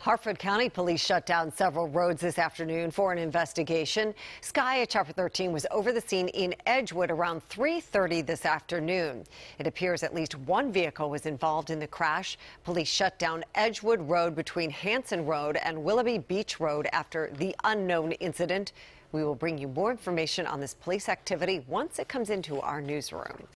Harford County Police shut down several roads this afternoon for an investigation. Sky at Chopper 13 was over the scene in Edgewood around 3:30 this afternoon. It appears at least one vehicle was involved in the crash. Police shut down Edgewood Road between Hanson Road and Willoughby Beach Road after the unknown incident. We will bring you more information on this police activity once it comes into our newsroom.